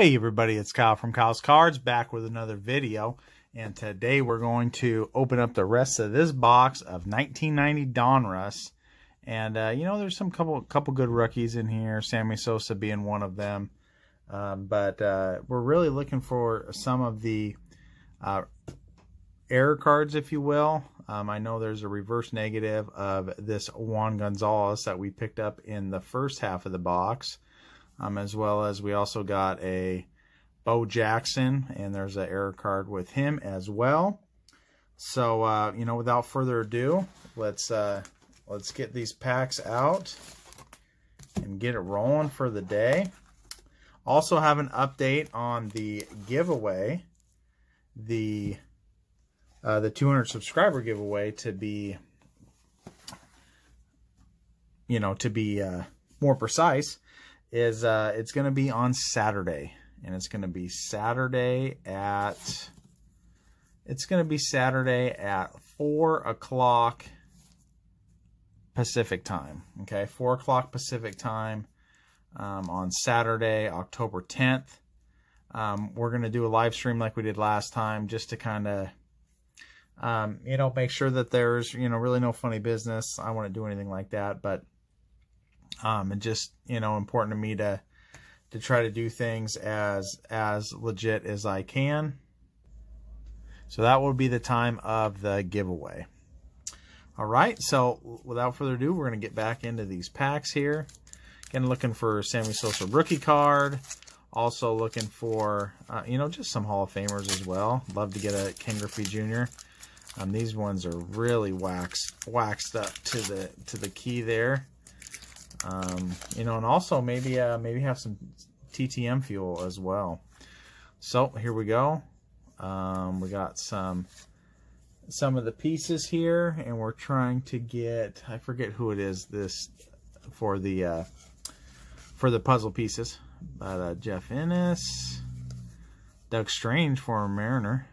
Hey everybody, it's Kyle from Kyle's Kards back with another video. And today we're going to open up the rest of this box of 1990 Donruss. And, uh, you know, there's some couple couple good rookies in here, Sammy Sosa being one of them. Um, but uh, we're really looking for some of the uh, error cards, if you will. Um, I know there's a reverse negative of this Juan Gonzalez that we picked up in the first half of the box um, as well as we also got a Bo Jackson, and there's an error card with him as well. So, uh, you know, without further ado, let's uh, let's get these packs out and get it rolling for the day. Also have an update on the giveaway, the uh, the 200 subscriber giveaway to be, you know, to be uh, more precise is uh, it's going to be on Saturday, and it's going to be Saturday at it's going to be Saturday at four o'clock Pacific time. Okay, four o'clock Pacific time um, on Saturday, October tenth. Um, we're going to do a live stream like we did last time, just to kind of um, you know make sure that there's you know really no funny business. I wouldn't do anything like that, but um, and just you know important to me to to try to do things as as legit as I can. So that will be the time of the giveaway. All right, so without further ado, we're going to get back into these packs here. Again, looking for Sammy Sosa rookie card. Also looking for, uh, you know, just some Hall of Famers as well. Love to get a Ken Griffey Jr. Um, these ones are really waxed, waxed up to the to the key there. Um, you know, and also maybe uh, maybe have some TTM fuel as well. So here we go. Um, we got some some of the pieces here, and we're trying to get I forget who it is this for the uh, for the puzzle pieces, but uh, Jeff Innis, Doug Strange, former Mariner,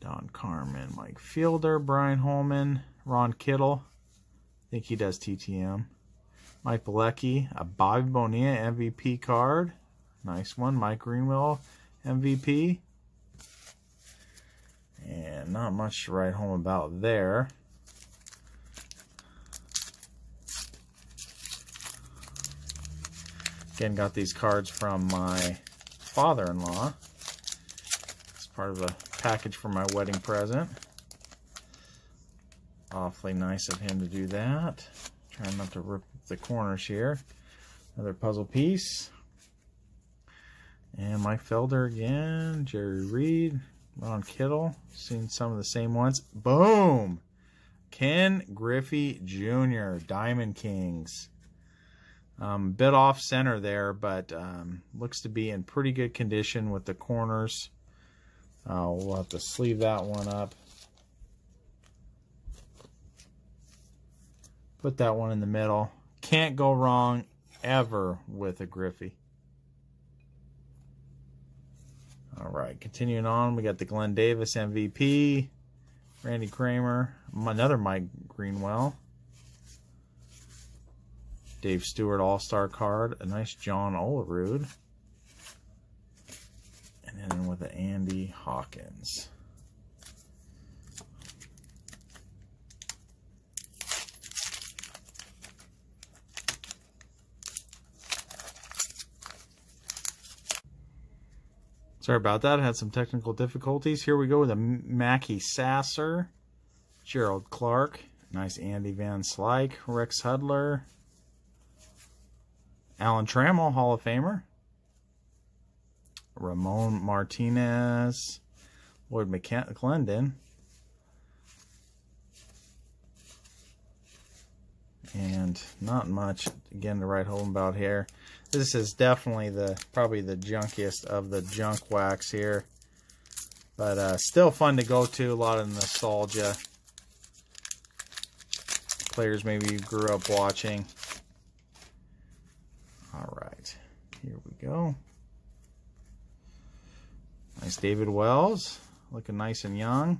Don Carman, Mike Felder, Brian Holman, Ron Kittle. I think he does TTM. Mike Bielecki, a Bobby Bonilla MVP card. Nice one. Mike Greenwell MVP. And not much to write home about there. Again, got these cards from my father-in-law. It's part of a package for my wedding present. Awfully nice of him to do that. Trying not to rip the corners here. Another puzzle piece. And Mike Felder again. Jerry Reed. Ron Kittle. Seen some of the same ones. Boom! Ken Griffey Jr. Diamond Kings. Um, bit off center there, but um, looks to be in pretty good condition with the corners. Uh, we'll have to sleeve that one up. Put that one in the middle. Can't go wrong ever with a Griffey. All right, continuing on, we got the Glenn Davis MVP, Randy Kramer, another Mike Greenwell, Dave Stewart All-Star card, a nice John Olerud, and then with the Andy Hawkins. Sorry about that. I had some technical difficulties. Here we go with a Mackey Sasser, Gerald Clark, nice Andy Van Slyke, Rex Hudler, Alan Trammell, Hall of Famer, Ramon Martinez, Lloyd McClendon, and not much again to write home about here. This is definitely the probably the junkiest of the junk wax here. But uh, still fun to go to, a lot of nostalgia. Players maybe you grew up watching. All right, here we go. Nice David Wells, looking nice and young.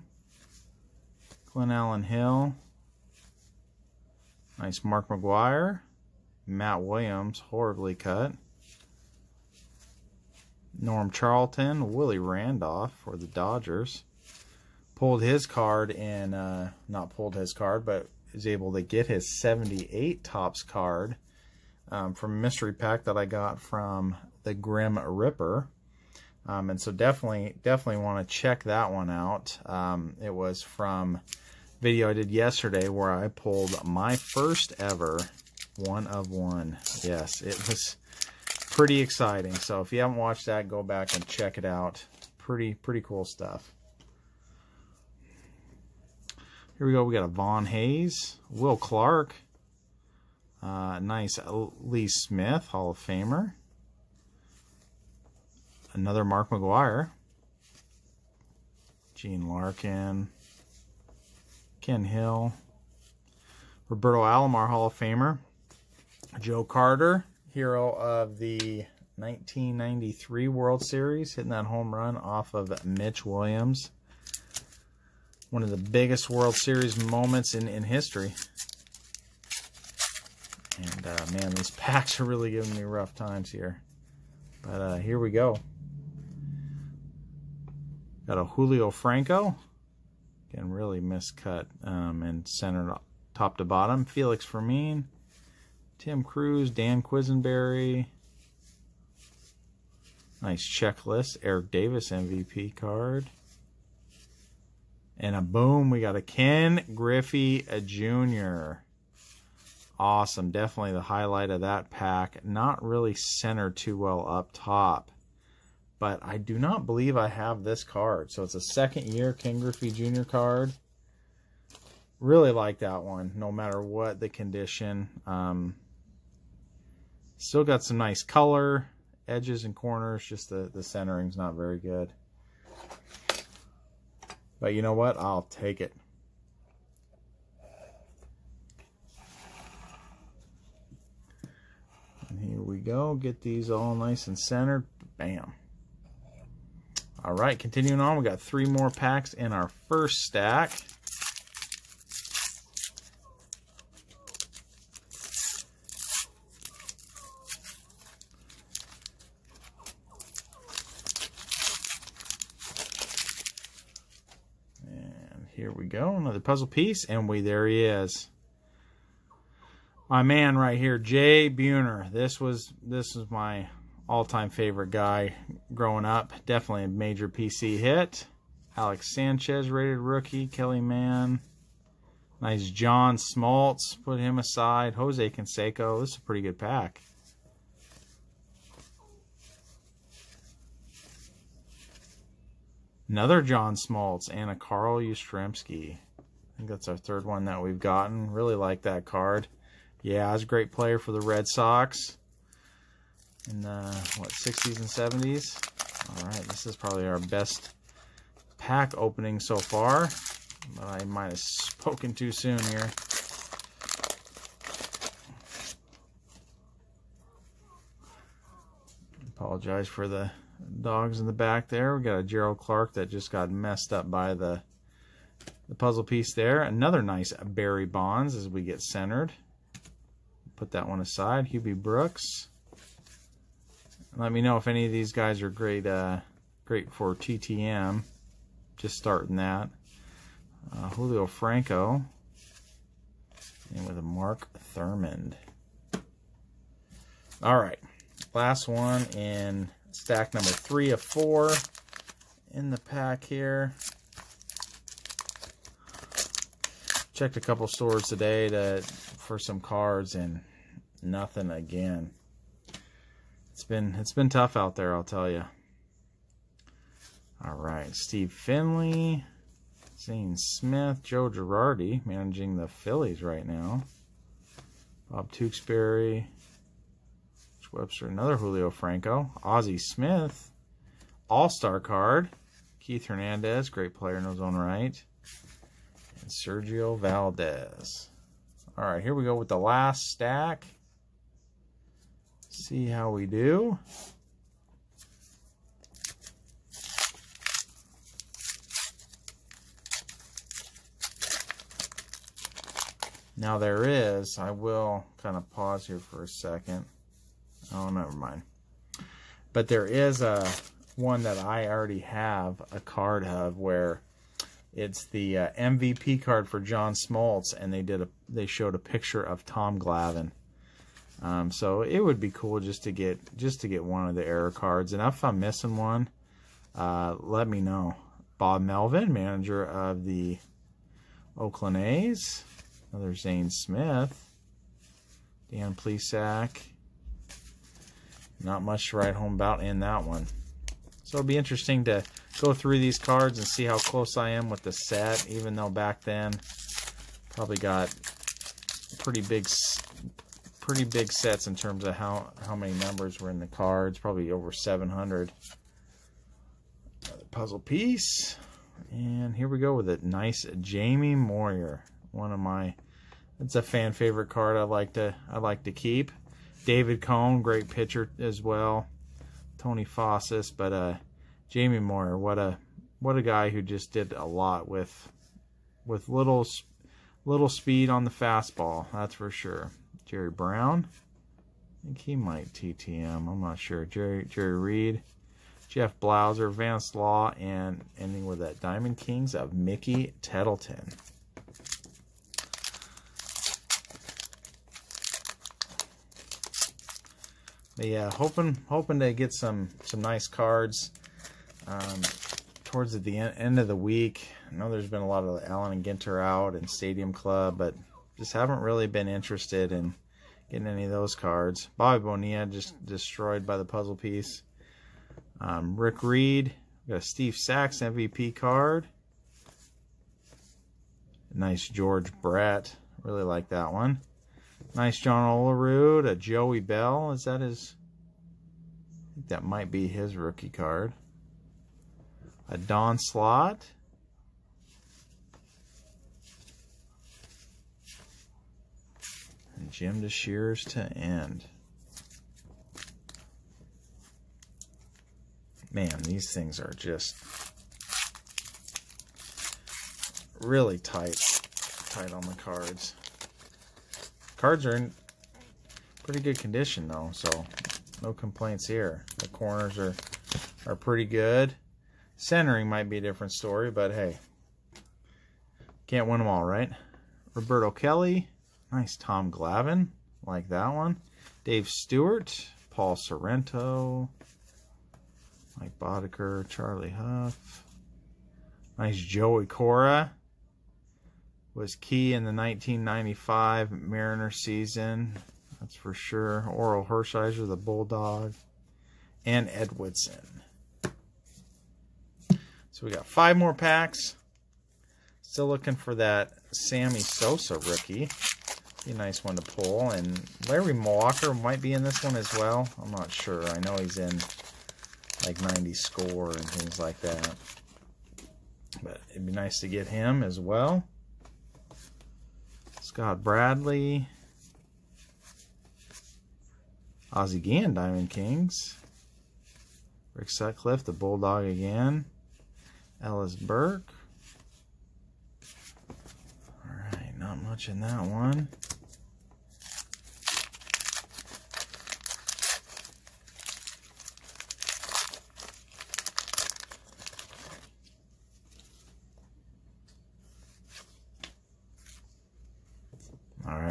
Glenallen Hill. Nice Mark McGwire. Matt Williams, horribly cut. Norm Charlton, Willie Randolph for the Dodgers. Pulled his card in, uh, not pulled his card, but is able to get his 78 Topps card um, from mystery pack that I got from the Grim Ripper. Um, and so definitely, definitely want to check that one out. Um, it was from video I did yesterday where I pulled my first ever one of one. Yes, it was pretty exciting. So if you haven't watched that, go back and check it out. Pretty, pretty cool stuff. Here we go. We got a Von Hayes, Will Clark, uh, nice Lee Smith, Hall of Famer. Another Mark McGwire, Gene Larkin. Ken Hill. Roberto Alomar, Hall of Famer. Joe Carter, hero of the 1993 World Series, hitting that home run off of Mitch Williams. One of the biggest World Series moments in, in history. And, uh, man, these packs are really giving me rough times here. But uh, here we go. Got a Julio Franco. Again, really miscut um, and centered top to bottom. Felix Fermin. Tim Crews. Dan Quisenberry. Nice checklist. Eric Davis MVP card. And a boom, we got a Ken Griffey a Jr. Awesome. Definitely the highlight of that pack. Not really centered too well up top. But I do not believe I have this card. So it's a second year Ken Griffey Jr. card. Really like that one, no matter what the condition. Um, still got some nice color, edges and corners. Just the, the centering's not very good. But you know what? I'll take it. And here we go. Get these all nice and centered. Bam. All right, continuing on, we got three more packs in our first stack. And here go, another puzzle piece, and we there he is. My man right here, Jay Buhner. This was this was my all-time favorite guy growing up. Definitely a major PC hit. Alex Sanchez, rated rookie. Kelly Mann. Nice John Smoltz. Put him aside. Jose Canseco. This is a pretty good pack. Another John Smoltz and a Carl Yastrzemski. I think that's our third one that we've gotten. Really like that card. Yeah, was a great player for the Red Sox in the, what, 60s and 70s. All right, this is probably our best pack opening so far. But I might have spoken too soon here. Apologize for the dogs in the back there. We got a Gerald Clark that just got messed up by the the puzzle piece there. Another nice Barry Bonds as we get centered. Put that one aside. Hubie Brooks. Let me know if any of these guys are great, uh, great for TTM. Just starting that. Uh, Julio Franco. And with a Mark Thurmond. All right. Last one in stack number three of four in the pack here. Checked a couple stores today to for some cards and nothing again. It's been it's been tough out there, I'll tell you. All right, Steve Finley, Zane Smith, Joe Girardi managing the Phillies right now. Bob Tewksbury, Webster, another Julio Franco, Ozzie Smith, All-Star card, Keith Hernandez, great player in his own right, and Sergio Valdez. All right, here we go with the last stack. See how we do. Now there is, I will kind of pause here for a second. Oh, never mind. But there is a one that I already have a card of where it's the uh, MVP card for John Smoltz, and they did a they showed a picture of Tom Glavine. Um, so it would be cool just to get just to get one of the error cards. And if I'm missing one, uh, let me know. Bob Melvin, manager of the Oakland A's. Another Zane Smith. Dan Plesac. Not much to write home about in that one. So it'll be interesting to go through these cards and see how close I am with the set, even though back then probably got pretty big pretty big sets in terms of how, how many numbers were in the cards, probably over 700. Another puzzle piece. And here we go with a nice Jamie Moyer. One of my it's a fan favorite card I like to I like to keep. David Cone, great pitcher as well. Tony Fossas, but uh, Jamie Moyer, what a what a guy who just did a lot with with little little speed on the fastball. That's for sure. Jerry Browne, I think he might TTM. I'm not sure. Jerry Jerry Reed, Jeff Blauser, Vance Law, and ending with that Diamond Kings of Mickey Tettleton. Yeah, hoping hoping to get some some nice cards um, towards the end of the week. I know there's been a lot of Allen and Ginter out and Stadium Club, but just haven't really been interested in getting any of those cards. Bobby Bonilla just destroyed by the puzzle piece. Um, Rick Reed, got a Steve Sax MVP card. Nice George Brett, really like that one. Nice John Olerud, a Joey Belle. Is that his? I think that might be his rookie card. A Don Slaught. And Jim Deshaies to end. Man, these things are just really tight, tight on the cards. Cards are in pretty good condition though, so no complaints here. The corners are are pretty good. Centering might be a different story, but hey, can't win them all, right? Roberto Kelly, nice Tom Glavine, like that one. Dave Stewart, Paul Sorrento, Mike Boddicker, Charlie Hough. Nice Joey Cora was key in the 1995 Mariner season. That's for sure. Orel Hershiser, the Bulldog, and Ed Whitson. So we got five more packs. Still looking for that Sammy Sosa rookie. Be a nice one to pull. And Larry Walker might be in this one as well. I'm not sure. I know he's in like 90 score and things like that. But it'd be nice to get him as well. Scott Bradley. Ozzie Guillen, Diamond Kings. Rick Sutcliffe, the Bulldog again. Ellis Burke. Alright, not much in that one.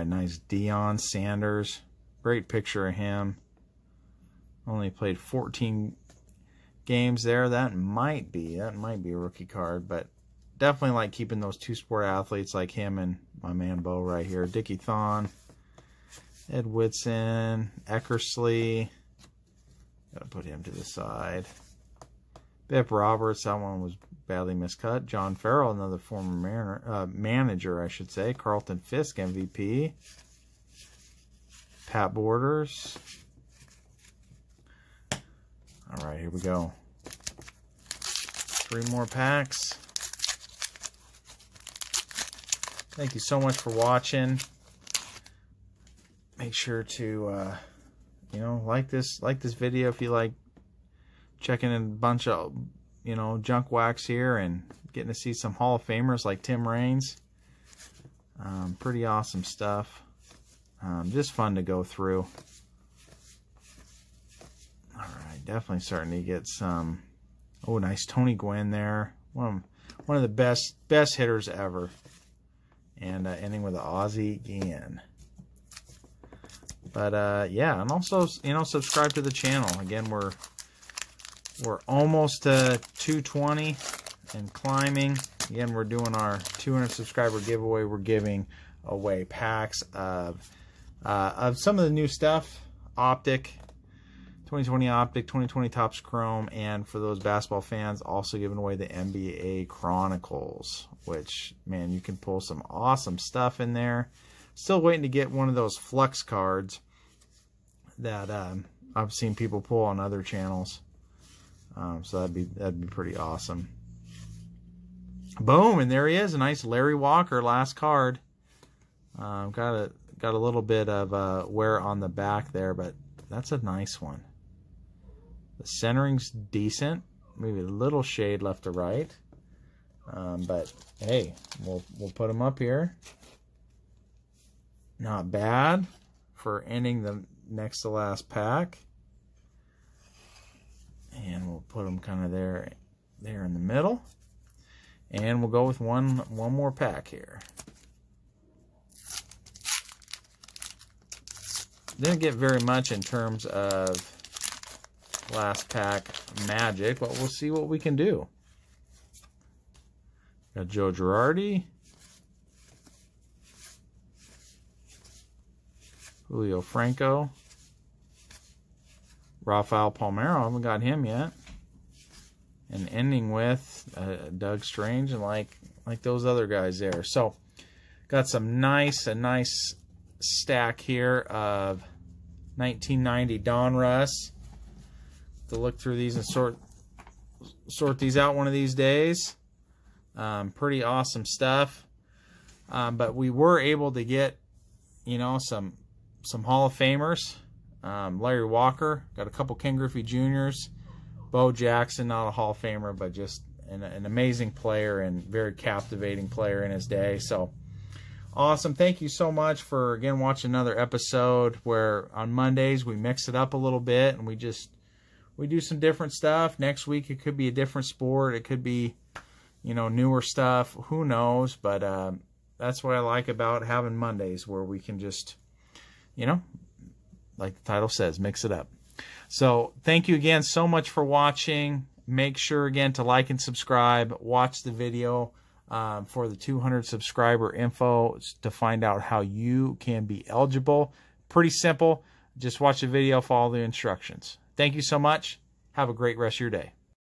Nice Deion Sanders. Great picture of him. Only played 14 games there. That might be that might be a rookie card, but definitely like keeping those two sport athletes like him and my man Bo right here. Dickie Thon, Ed Whitson, Eckersley. Gotta put him to the side. Bip Roberts, that one was badly miscut. John Farrell, another former mariner, uh, manager, I should say. Carlton Fisk, MVP. Pat Borders. All right, here we go. Three more packs. Thank you so much for watching. Make sure to, uh, you know, like this, like this video if you like checking in a bunch of you know, junk wax here and getting to see some Hall of Famers like Tim Raines. Um, pretty awesome stuff. Um, just fun to go through. All right, definitely starting to get some. Oh, nice Tony Gwynn there. One of, one of the best best hitters ever. And uh, ending with an Ozzie Guillen. But uh, yeah, and also you know subscribe to the channel. Again, we're we're almost to 220 and climbing. Again, we're doing our 200 subscriber giveaway. We're giving away packs of uh, of some of the new stuff, Optic, 2020 Optic, 2020 Topps Chrome, and for those basketball fans, also giving away the NBA Chronicles, which man, you can pull some awesome stuff in there. Still waiting to get one of those Flux cards that um, I've seen people pull on other channels. Um, so that'd be that'd be pretty awesome. Boom, and there he is, a nice Larry Walker last card. Um, got a got a little bit of uh, wear on the back there, but that's a nice one. The centering's decent, maybe a little shade left to right, um, but hey, we'll we'll put them up here. Not bad for ending the next to last pack. And we'll put them kind of there, there in the middle. And we'll go with one, one more pack here. Didn't get very much in terms of last pack magic, but we'll see what we can do. Got Joe Girardi. Julio Franco. Rafael Palmeiro. I haven't got him yet. And ending with uh, Doug Strange and like like those other guys there. So got some nice a nice stack here of 1990 Donruss. To look through these and sort sort these out one of these days. Um, pretty awesome stuff. Um, but we were able to get, you know, some some Hall of Famers. Um, Larry Walker, got a couple Ken Griffey Juniors. Bo Jackson, not a Hall of Famer, but just an, an amazing player and very captivating player in his day. So awesome. Thank you so much for, again, watching another episode where on Mondays we mix it up a little bit and we just we do some different stuff. Next week it could be a different sport. It could be, you know, newer stuff. Who knows? But um, that's what I like about having Mondays where we can just you know, like the title says, mix it up. So thank you again so much for watching. Make sure again to like and subscribe. Watch the video um, for the 200 subscriber info to find out how you can be eligible. Pretty simple. Just watch the video, follow the instructions. Thank you so much. Have a great rest of your day.